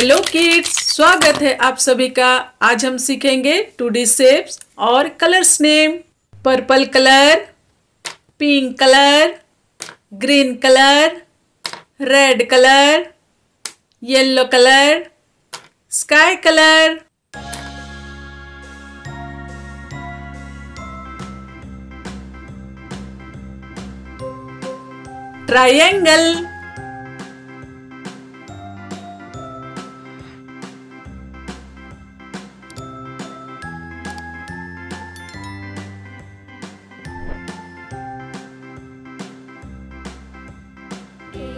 Hello kids स्वागत है आप सभी का। आज हम सीखेंगे टू डी शेप्स और colours name. Purple colour, pink colour, green colour, red colour, yellow colour, sky colour. Triangle.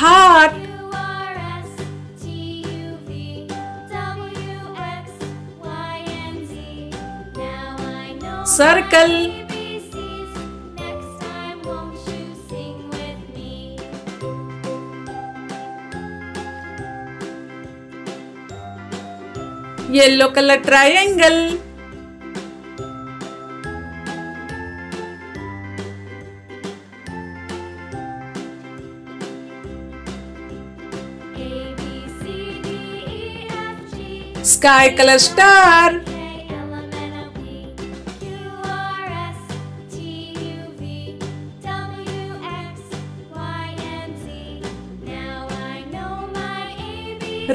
heart circle yellow colour triangle sky colour star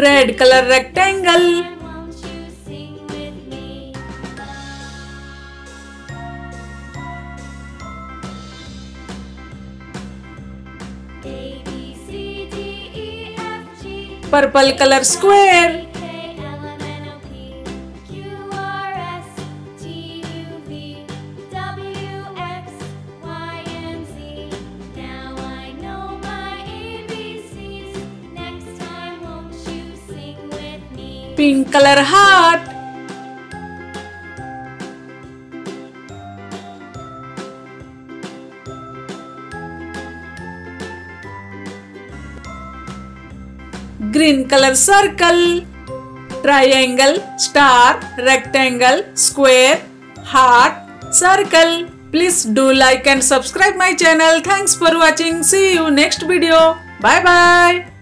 red colour rectangle purple colour square pink colour heart green color circle triangle star rectangle square heart circle please do like and subscribe my channel thanks for watching see you next video bye bye